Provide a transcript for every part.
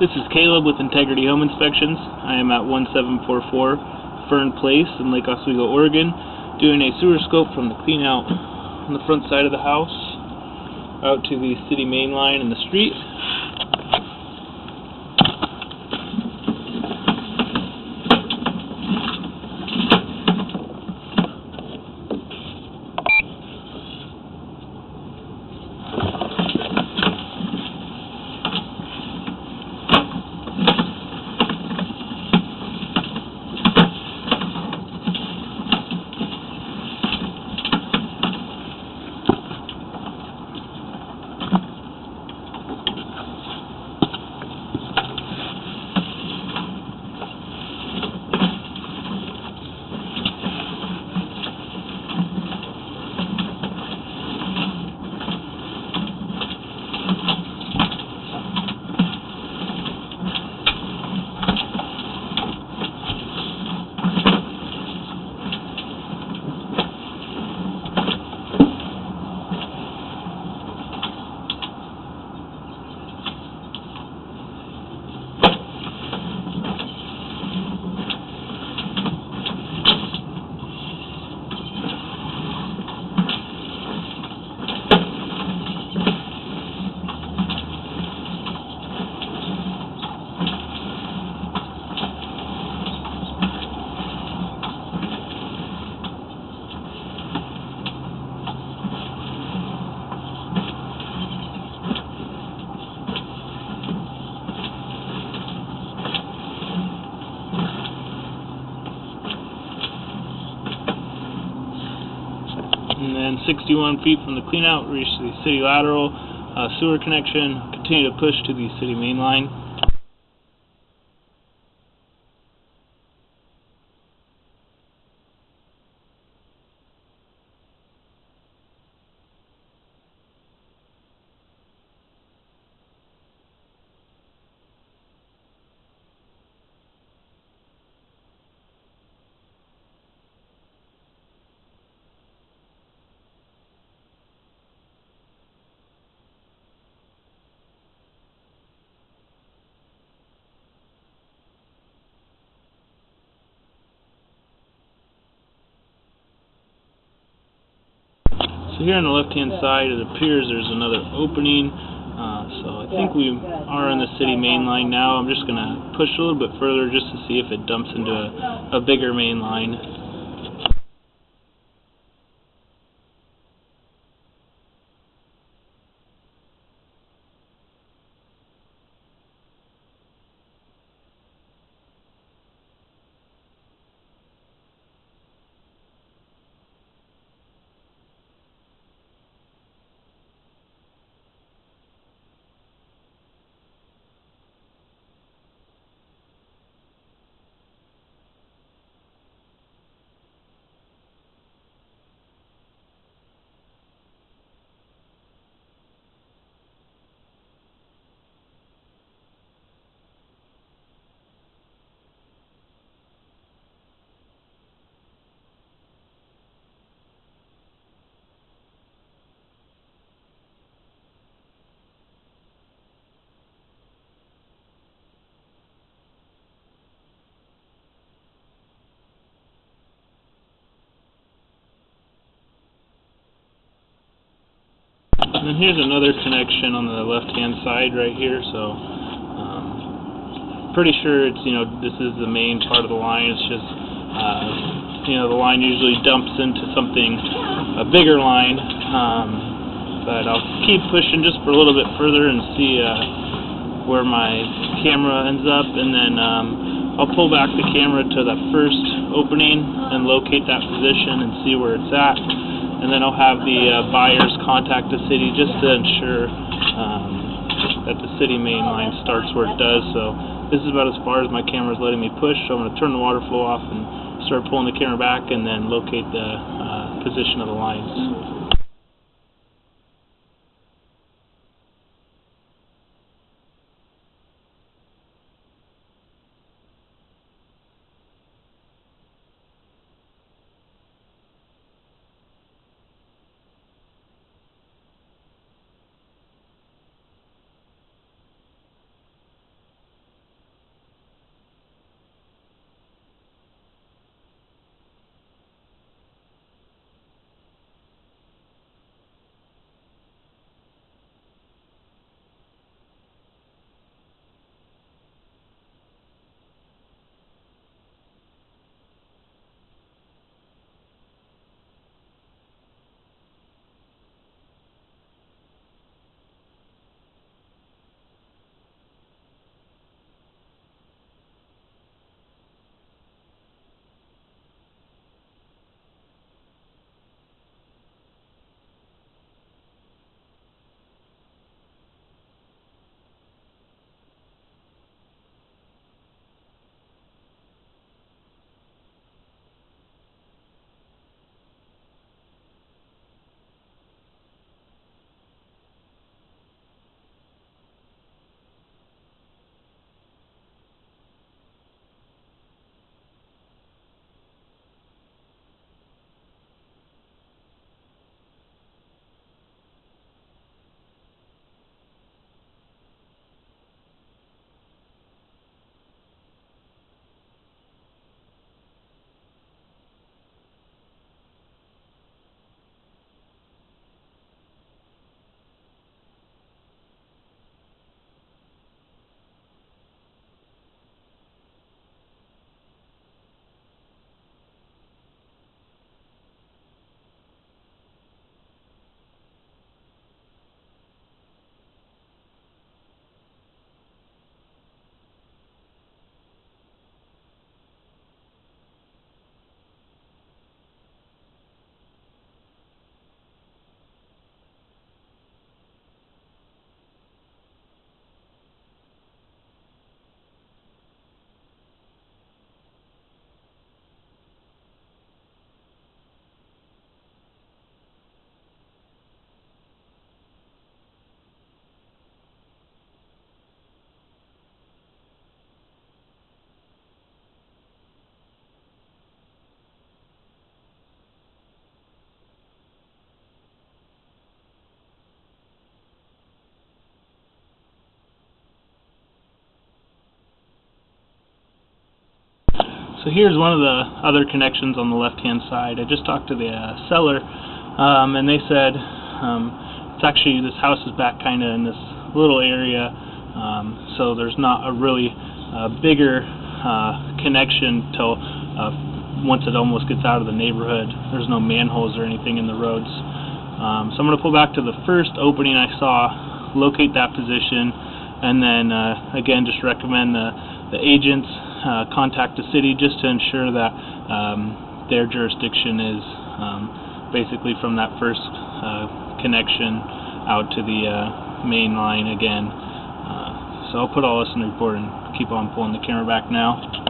This is Caleb with Integrity Home Inspections. I am at 1744 Fern Place in Lake Oswego, Oregon, doing a sewer scope from the clean out on the front side of the house out to the city main line in the street. and then 61 feet from the cleanout, reach the city lateral uh, sewer connection. Continue to push to the city main line. So here on the left-hand side, it appears there's another opening. Uh, so I think we are on the city main line now. I'm just going to push a little bit further just to see if it dumps into a, a bigger main line. And then here's another connection on the left-hand side right here. So, um, pretty sure it's you know this is the main part of the line. It's just uh, you know the line usually dumps into something a bigger line. Um, but I'll keep pushing just for a little bit further and see uh, where my camera ends up, and then um, I'll pull back the camera to that first opening and locate that position and see where it's at and then I'll have the uh, buyers contact the city just to ensure um, that the city main line starts where it does. So this is about as far as my camera is letting me push. So I'm going to turn the water flow off and start pulling the camera back and then locate the uh, position of the lines. So here's one of the other connections on the left-hand side. I just talked to the uh, seller, um, and they said um, it's actually this house is back kind of in this little area, um, so there's not a really uh, bigger uh, connection till uh, once it almost gets out of the neighborhood. There's no manholes or anything in the roads. Um, so I'm going to pull back to the first opening I saw, locate that position, and then uh, again just recommend the, the agents uh, contact the city just to ensure that um, their jurisdiction is um, basically from that first uh, connection out to the uh, main line again. Uh, so I'll put all this in the report and keep on pulling the camera back now.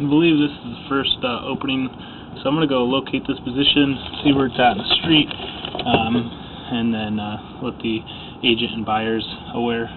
I believe this is the first uh, opening, so I'm going to go locate this position, see where it's at in the street, um, and then uh, let the agent and buyers aware.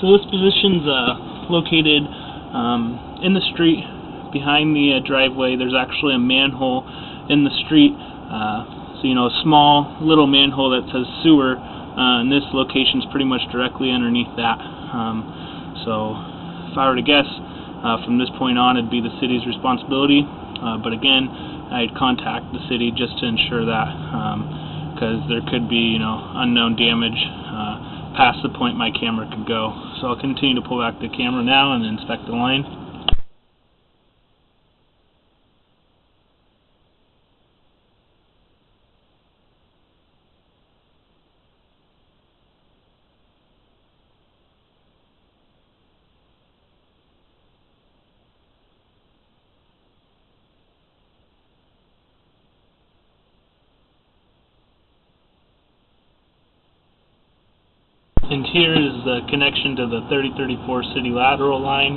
So this position's uh, located um, in the street behind the uh, driveway. There's actually a manhole in the street. Uh, so you know, a small little manhole that says sewer. Uh, and this location's pretty much directly underneath that. Um, so if I were to guess, uh, from this point on, it'd be the city's responsibility. Uh, but again, I'd contact the city just to ensure that, because um, there could be, you know, unknown damage past the point my camera could go. So I'll continue to pull back the camera now and inspect the line. And the connection to the 3034 city lateral line.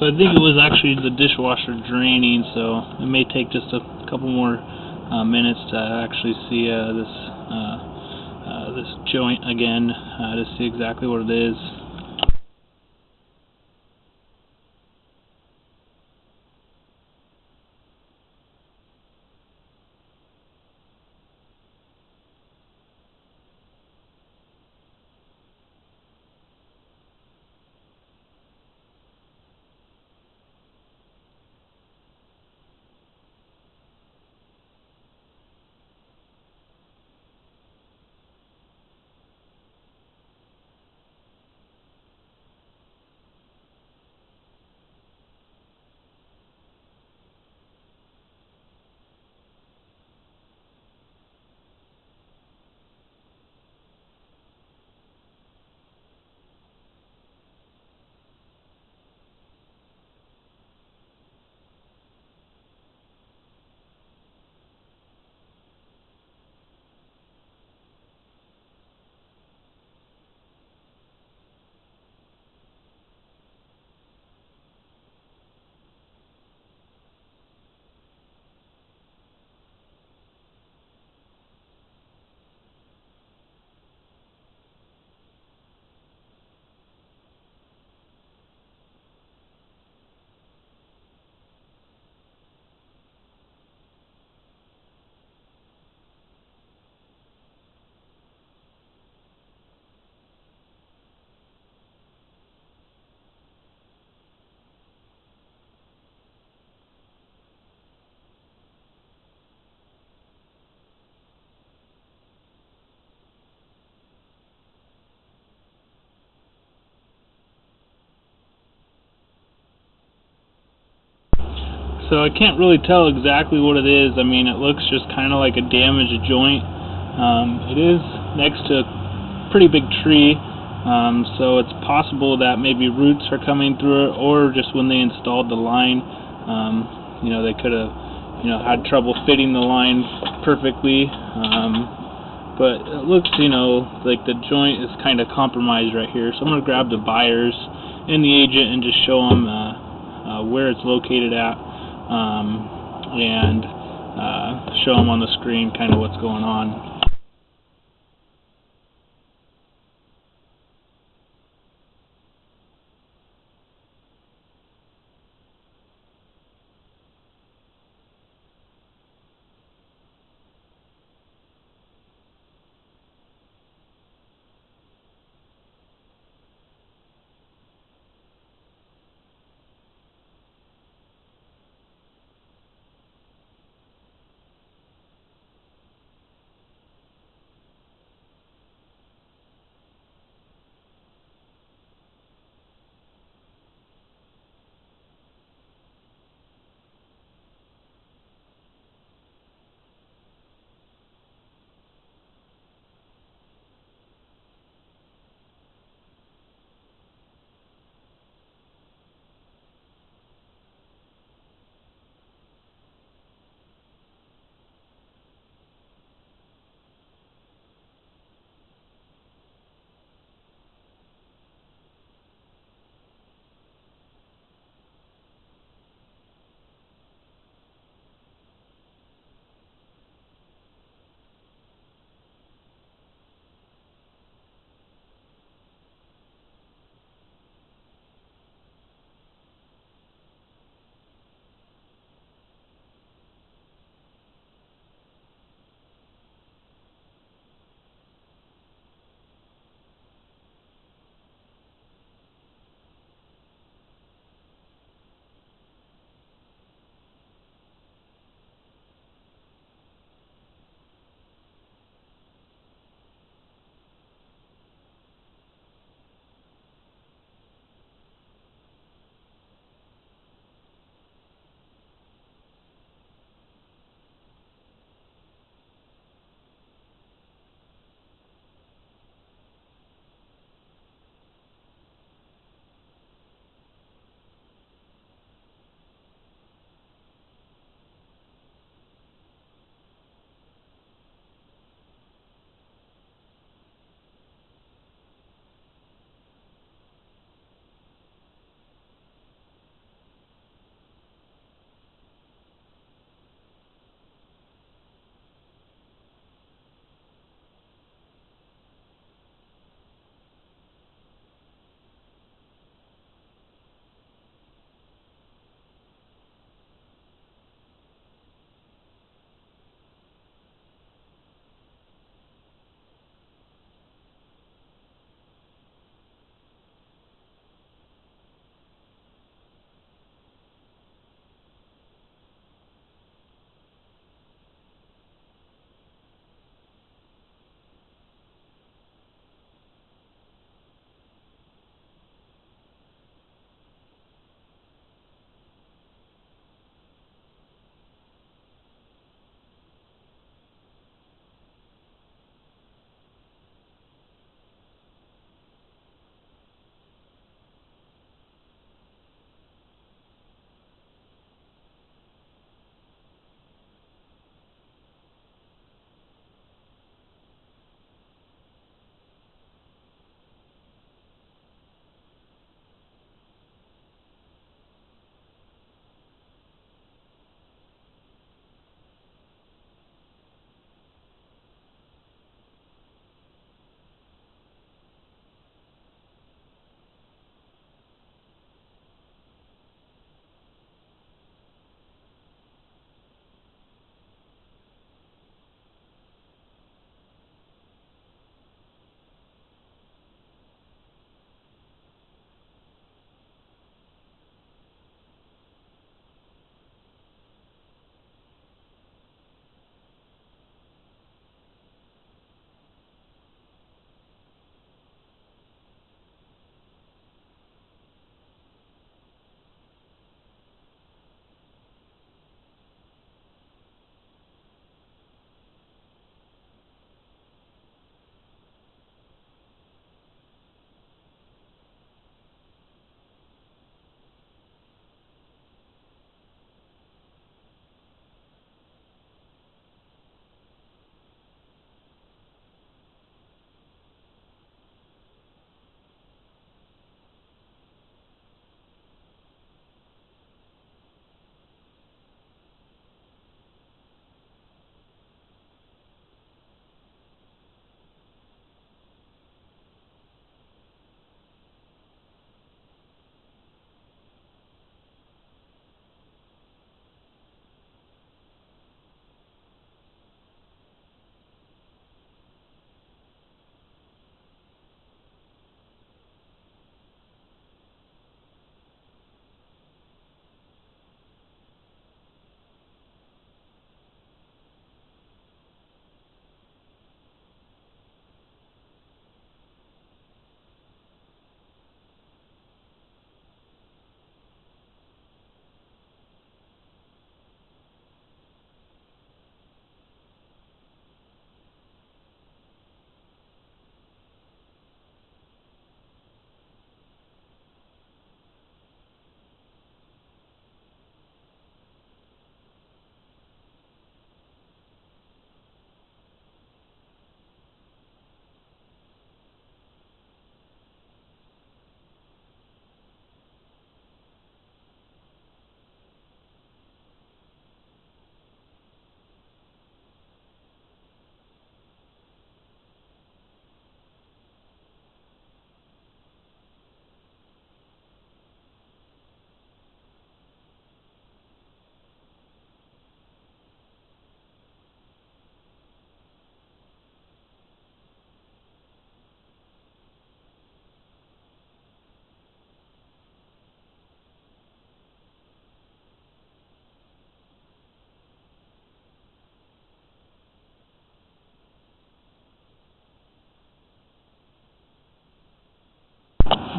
So I think it was actually the dishwasher draining, so it may take just a couple more uh, minutes to actually see uh, this uh, uh, this joint again uh, to see exactly what it is. So I can't really tell exactly what it is. I mean, it looks just kind of like a damaged joint. Um, it is next to a pretty big tree, um, so it's possible that maybe roots are coming through it, or just when they installed the line, um, you know, they could have, you know, had trouble fitting the line perfectly. Um, but it looks, you know, like the joint is kind of compromised right here. So I'm going to grab the buyers and the agent and just show them uh, uh, where it's located at um, and uh, show them on the screen kind of what's going on.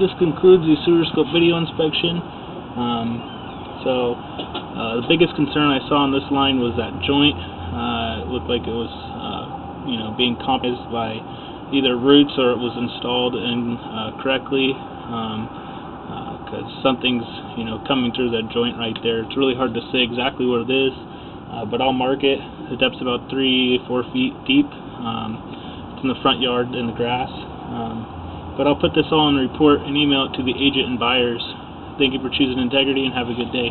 This concludes the sewer scope video inspection. Um, so, uh, the biggest concern I saw on this line was that joint. Uh, it looked like it was, uh, you know, being compromised by either roots or it was installed incorrectly. Um, because something's you know coming through that joint right there. It's really hard to say exactly what it is, uh, but I'll mark it. The depth's about three, four feet deep. Um, it's in the front yard in the grass. Um, but I'll put this all in a report and email it to the agent and buyers. Thank you for choosing integrity and have a good day.